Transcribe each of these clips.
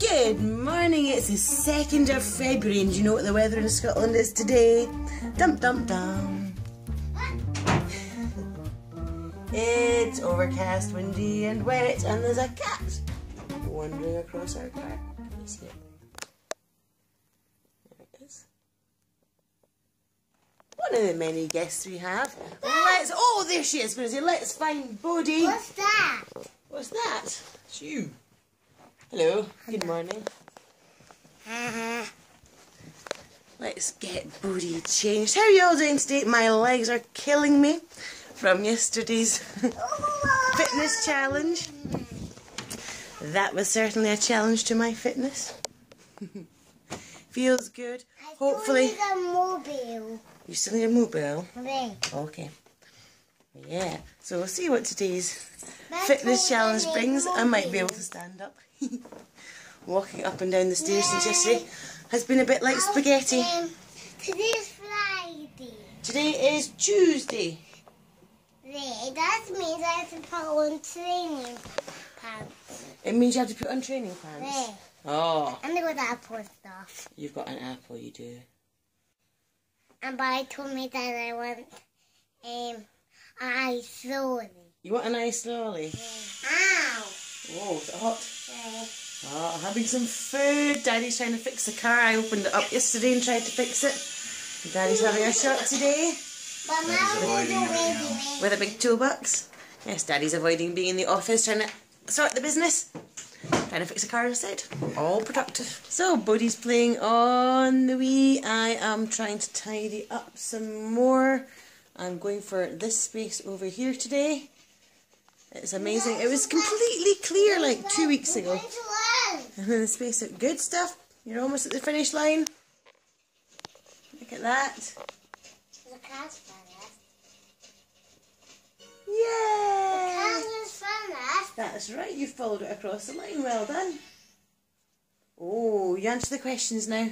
Good morning, it's the 2nd of February, and do you know what the weather in Scotland is today? Dum dum dum. It's overcast, windy, and wet, and there's a cat wandering across our car. Can you see it? There it is. One of the many guests we have. Let's. Oh, there she is. Rosie. Let's find Bodhi. What's that? What's that? It's you. Hello. Good morning. Mm-hmm. Let's get booty changed. How are you all doing today? My legs are killing me from yesterday's fitness challenge. That was certainly a challenge to my fitness. Feels good. Hopefully. I still need a mobile. You still need a mobile? Right. Okay. Yeah. So we'll see what today's That's fitness challenge brings. I might be able to stand up. Walking up and down the stairs since yesterday has been a bit like spaghetti. Um, today's Friday. Today is Tuesday. Right. That means I have to put on training pants. It means you have to put on training pants. Right. Oh, And they got apple stuff. you've got an apple, you do. And but told me that I want um I slowly. You want a nice lolly? Ow. Oh, is it hot? Right. Oh, ah, having some food. Daddy's trying to fix the car. I opened it up yesterday and tried to fix it. Daddy's having a shot today. But now we're with a big toolbox. Yes, Daddy's avoiding being in the office trying to sort the business. Trying to fix a car instead. All productive. So, Bodhi's playing on the Wii. I am trying to tidy up some more. I'm going for this space over here today. It's amazing. It was completely clear like two weeks ago. And then the space looked good stuff. You're almost at the finish line. Look at that. The cat's finished. Yay! Cat is finished. That's right, you followed it across the line. Well done. Oh, you answer the questions now.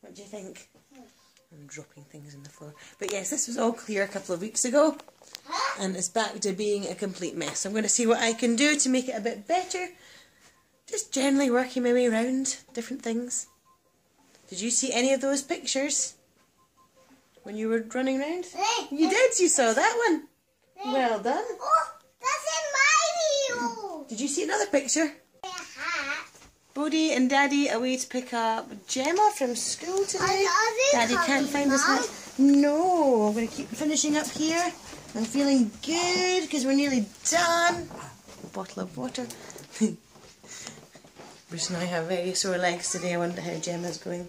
What do you think? I'm dropping things on the floor. But yes, this was all clear a couple of weeks ago. And it's back to being a complete mess. I'm going to see what I can do to make it a bit better. Just generally working my way around different things. Did you see any of those pictures? When you were running around? You did, you saw that one. Well done. Oh, that's in my video. Did you see another picture? Bodhi and Daddy away to pick up Gemma from school today. Daddy can't find his hat. No, I'm going to keep finishing up here. I'm feeling good because we're nearly done. A bottle of water. Bruce and I have very sore legs today. I wonder how Gemma's going.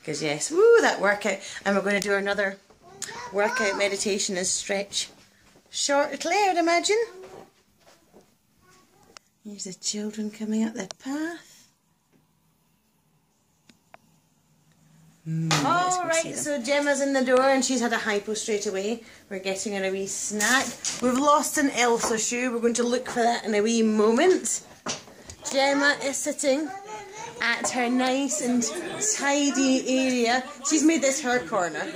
Because yes, woo, that workout. And we're going to do another workout meditation and stretch shortly, I'd imagine. Here's the children coming up the path. All right, so Gemma's in the door and she's had a hypo straight away. We're getting her a wee snack. We've lost an Elsa shoe. We're going to look for that in a wee moment. Gemma is sitting at her nice and tidy area. She's made this her corner.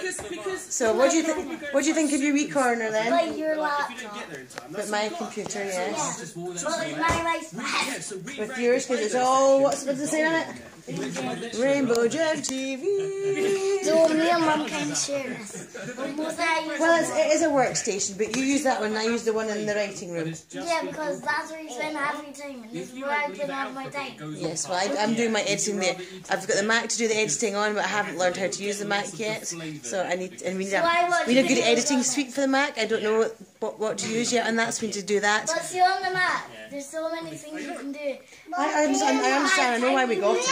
So what do you think? What do you think of your wee corner then? Like your laptop. With my computer, yes. But like my life's With yours, because it's all what's supposed to say on it? RainBoGem TV. So me and mum can share this. Both I use Well, it's, it is a workstation, but you use that one. and I use the one in the writing room. Yeah, because that's where you spend half your time. And this is where I spend half my time. Yes, well, I, I'm doing my editing there. I've got the Mac to do the editing on, but I haven't learned how to use the Mac yet. So I need, and we need a, we need a good editing suite for the Mac. I don't know what, what, what to use yet, and that's when to do that. But see on the map, there's so many things you can do. I, I, understand, I understand. I know why we got it.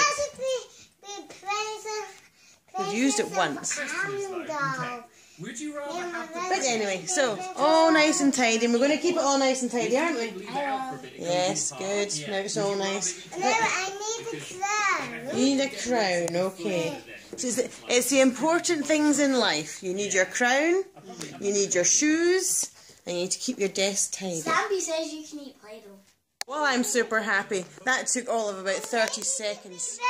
We've used it once. Would you rather have the But anyway, so all nice and tidy. And we're going to keep it all nice and tidy, aren't we? bleed out for a bit? It goes Yes, good. far. Now it's all nice. No, I need a crown. You need a crown, okay. So it's the, it's the important things in life. You need your crown, you need your shoes, and you need to keep your desk tidy. Stampy says you can eat Play-Doh. Well, I'm super happy. That took all of about 30 seconds.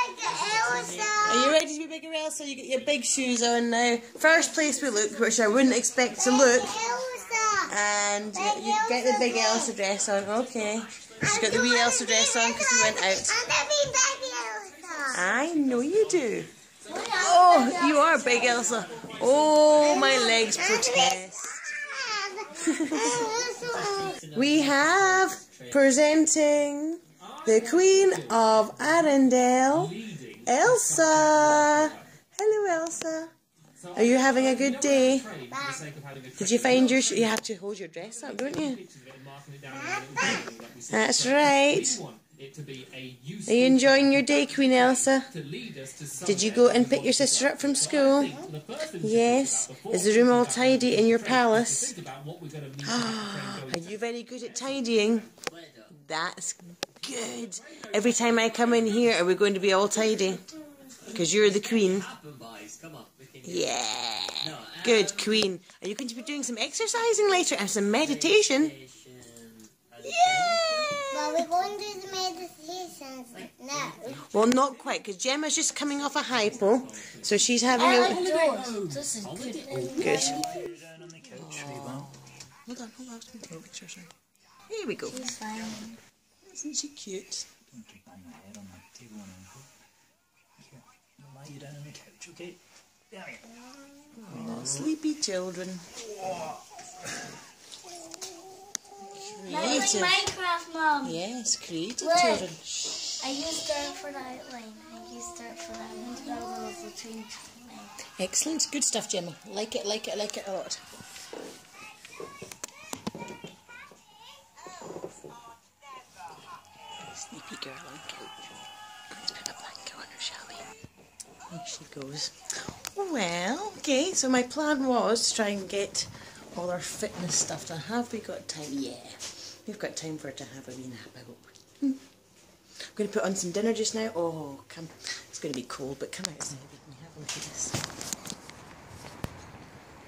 Are you ready to be bigger, Elsa? You get your big shoes on now. First place we look, which I wouldn't expect to look, And you get the big Elsa dress on. Okay. She's got the wee Elsa dress on because we went out. I know you do. Oh, you are big Elsa. Oh, my legs protest. We have presenting the Queen of Arendelle, Elsa. Hello, Elsa. Are you having a good day? Did you find your? You have to hold your dress up, don't you? That's right. Are you enjoying your day, Queen Elsa? Did you go and pick your sister up from school? Yes. Is the room all tidy in your palace? Are you very good at tidying? That's good. Every time I come in here, are we going to be all tidy? Because you're the queen. Yeah. Good, queen. Are you going to be doing some exercising later and some meditation? Yeah. But we're going to the meditations now. Well, not quite, because Gemma's just coming off a hypo, so she's having oh, a. This is good. Good. down on the couch, Reba. Hold on, hold on. Take a picture, sorry. Here we go. It's fine. Isn't she cute? Don't keep banging my head on the table and ankle. Here, I'll lie you down on the couch, okay? There we go. Oh, sleepy children. Like Minecraft, Mom. Yes, creative Look. children. I used dirt for the outline. I used dirt for the outline build a. Excellent. Good stuff, Gemma. Like it, like it, like it a lot. Sleepy girl on couch. Let's put a blanket on her, shall we? There she goes. Well, okay, so my plan was to try and get all our fitness stuff done. Have we got time? Yeah. We've got time for her to have a wee nap, I hope. Hmm. I'm going to put on some dinner just now. Oh, come. It's going to be cold, but come outside with me. Have a look at this.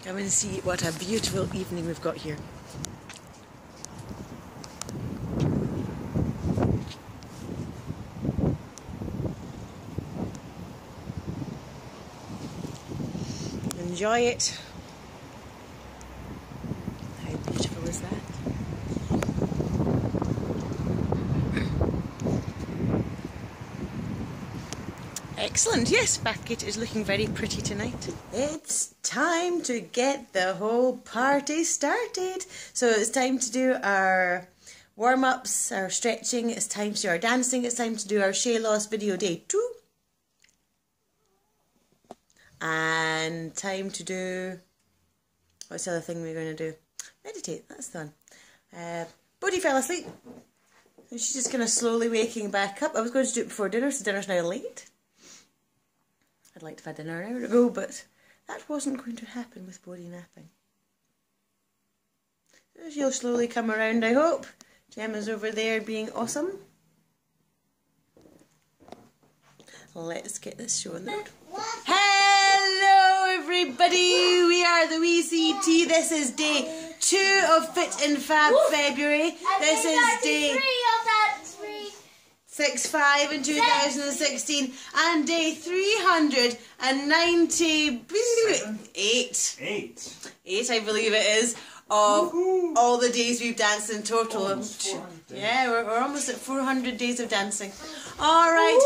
Come and see what a beautiful evening we've got here. Enjoy it. How beautiful is that? Excellent. Yes, Bathgate is looking very pretty tonight. It's time to get the whole party started. So it's time to do our warm ups, our stretching, it's time to do our dancing, it's time to do our Shayloss video day two. And time to do what's the other thing we're going to do? Meditate, that's the one. Uh, Bodhi fell asleep. She's just kind of slowly waking back up. I was going to do it before dinner, so dinner's now late. I'd like to have had dinner an hour ago, but that wasn't going to happen with Bodhi napping. So she'll slowly come around, I hope. Gemma's over there being awesome. Let's get this show on the road. Hello, everybody. We are the WCT. This is day two of Fit and Fab February. This is day Three of that three. Six five in 2016 and day 398 Eight. eight. I believe it is of all the days we've danced in total. Yeah we're, we're almost at 400 days of dancing. All right.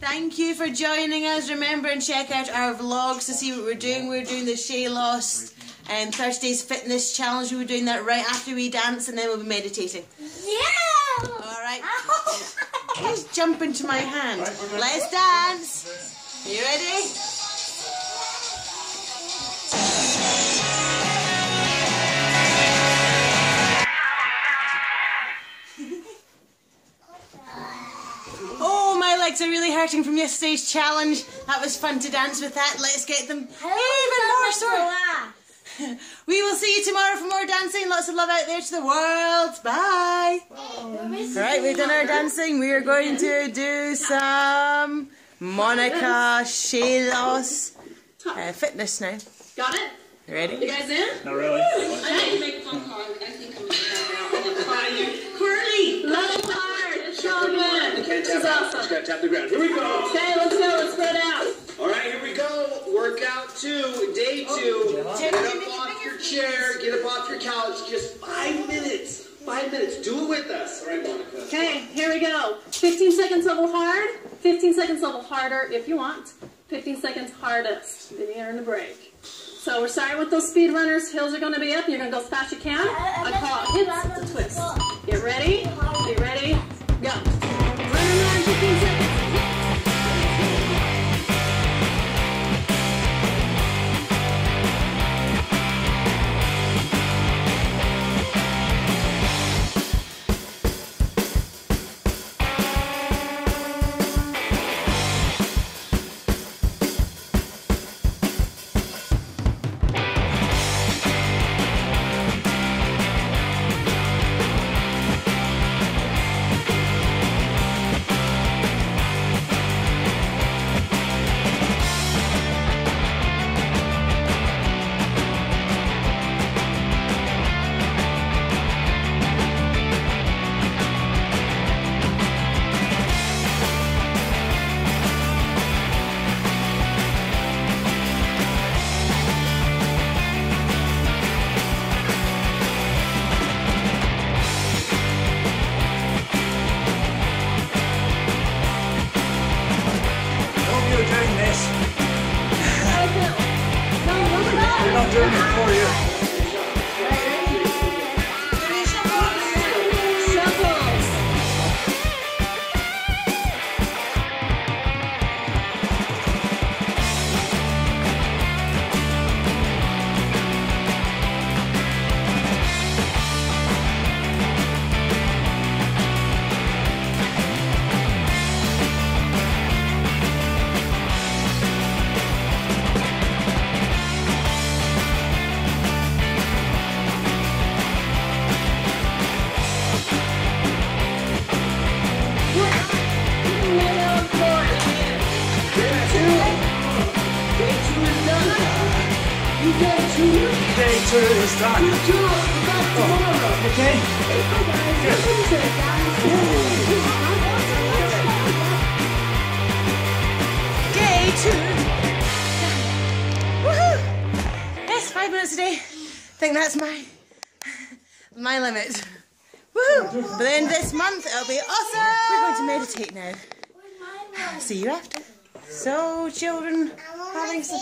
Thank you for joining us. Remember and check out our vlogs to see what we're doing. We're doing the Shayloss and 30 days fitness challenge. We were doing that right after we dance and then we'll be meditating. Yeah. All right jump into my hand. Let's dance. You ready? Oh, my legs are really hurting from yesterday's challenge. That was fun to dance with that. Let's get them even more sore. We will see you tomorrow for more dancing. Lots of love out there to the world. Bye. Right, we've done our dancing. We are going to do some Monica Shayloss uh, fitness now. Got it? You ready? You guys in? Not really. I know you make a phone call. I think I'm gonna find you. Courtney, level hard. So good. This is awesome. Just gotta tap the ground. Here we go. Okay, let's go. Let's spread out. All right, here we go. Workout two, day two. Get up off your chair. Get up off your couch. Just do it with us. All right, Monica. Okay, here we go. 15 seconds level hard, 15 seconds level harder if you want, 15 seconds hardest. Then you earn the break. So we're starting with those speed runners. Hills are going to be up. You're going to go as fast as you can. I call it hits, it's a twist. Get ready, get ready, go. Run, run, run, 15 seconds. Day two is done. Oh, okay. Good. Day two. Woohoo! Yes, five minutes a day. I think that's my my limit. Woohoo! But then this month it'll be awesome. We're going to meditate now. See you after. So, children, having some.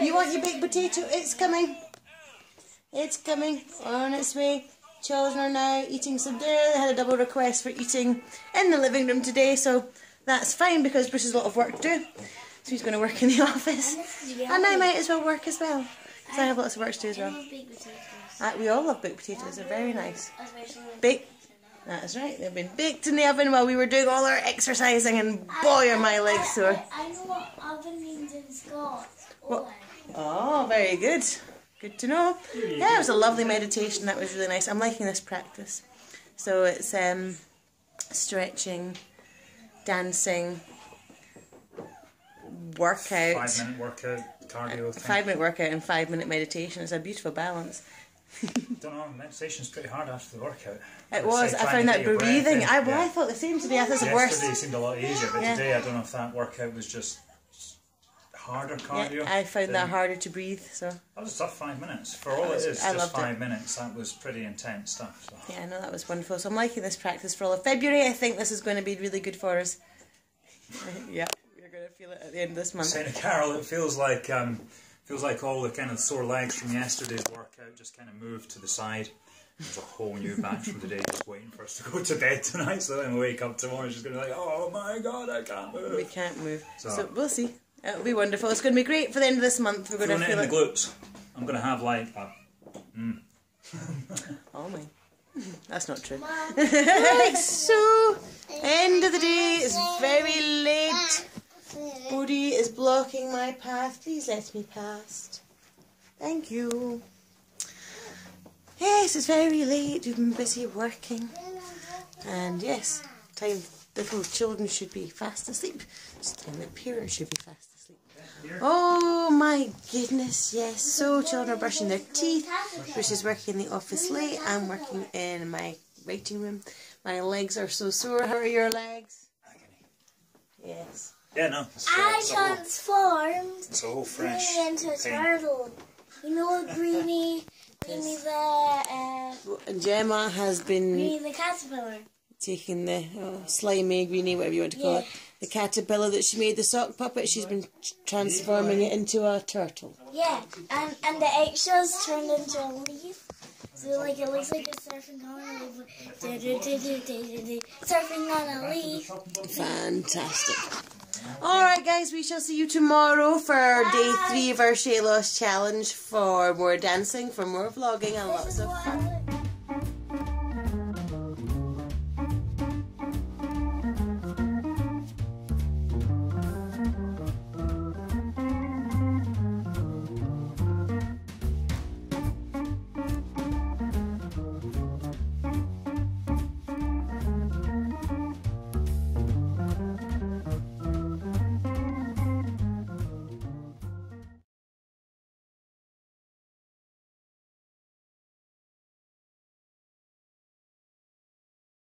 You want your baked potato? It's coming. It's coming on its way. Children are now eating some dinner. They had a double request for eating in the living room today, so that's fine because Bruce has a lot of work to do. So he's going to work in the office. And I might as well work as well. Because I have lots of work to do as well. Uh, we all love baked potatoes, they're very nice. Baked. That is right, they've been baked in the oven while we were doing all our exercising, and boy, are my legs sore. I know what oven means in Scots. Oh, very good. Good to know. Yeah, it was a lovely meditation. That was really nice. I'm liking this practice. So it's um, stretching, dancing, workout, Five minute workout, cardio thing. five minute workout, and five minute meditation. It's a beautiful balance. Don't know, meditation's pretty hard after the workout. It was. I found that breathing. I well, I Yeah. thought the same today. I thought it was the Yesterday seemed a lot easier, but Yeah. today I don't know if that workout was just harder cardio. Yeah, I found that harder to breathe. So That was a tough five minutes. For all was- it is, I just loved it. five minutes, that was pretty intense stuff. So. yeah, I know that was wonderful. So I'm liking this practice for all of February. I think this is going to be really good for us. yeah, we're going to feel it at the end of this month. Saying to Carol, it feels like um, feels like all the kind of sore legs from yesterday's workout just kind of moved to the side. There's a whole new batch from today just waiting for us to go to bed tonight. So then we wake up tomorrow, and she's gonna be like, "Oh my god, I can't move." We can't move. So- So, we'll see. It'll be wonderful. It's going to be great for the end of this month. We're going Throwing to it in feel the it. glutes. I'm gonna have like a mm. Oh my. That's not true. Right, so, end of the day. It's very late. Bodhi is blocking my path. Please let me past. Thank you. Yes, it's very late. We've been busy working. And yes, time little children should be fast asleep. It's time that parents should be fast asleep. Oh my goodness, yes. So children are brushing their teeth. Bruce is working in the office late. I'm working in my waiting room. My legs are so sore. How are your legs? Yes. yeah, no. It's, uh, I it's all, transformed it's all fresh. Greenie into a paint. turtle. You know Greenie Greeny me the, uh, Gemma has been Greeny the caterpillar. Taking the oh, slimy, greeny, whatever you want to call it, the caterpillar that she made the sock puppet. She's been transforming it into a turtle. Yeah, and, and the eggshells turned into a leaf. So like it looks like it's surfing on a leaf. Do, do, do. Surfing on a leaf. Fantastic. Alright, guys, we shall see you tomorrow for day three of our Shayloss challenge for more dancing, for more vlogging, and lots of fun.